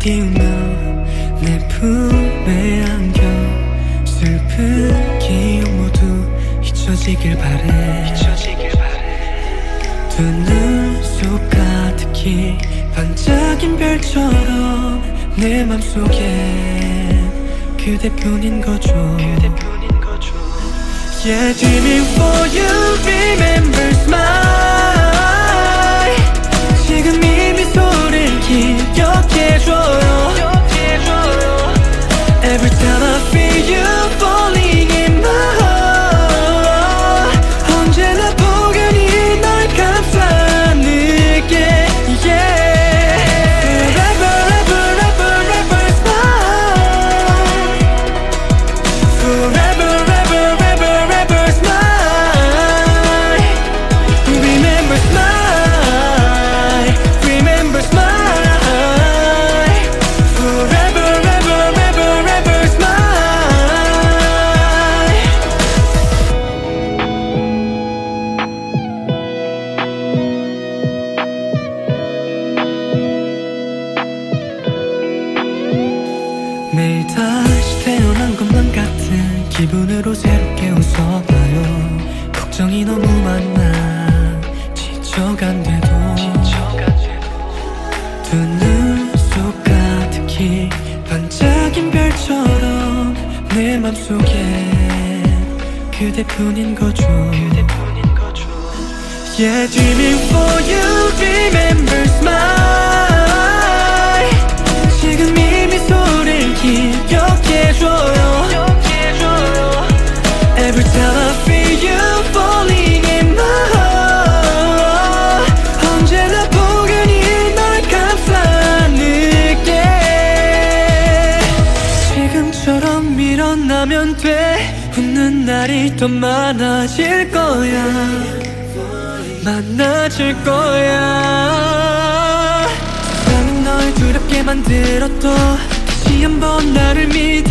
키우며 내 품에 안겨 슬픈 기억 모두 잊혀지길 바래. 두 눈 속 가득히 반짝인 별처럼 내 맘속에 그대뿐인 거죠. Yeah, dreaming for you, remember smile 기분으로 새롭게 웃어봐요. 걱정이 너무 많아. 지쳐간대도 두눈속 가득히 반짝인 별처럼 내 맘속에 그대뿐인 거죠. Yeah, dreaming for you, remember smile 지금처럼 밀어나면 돼. 웃는 날이 더 많아질 거야. 만나질 거야. 세상은 널 두렵게 만들어도 다시 한번 나를 믿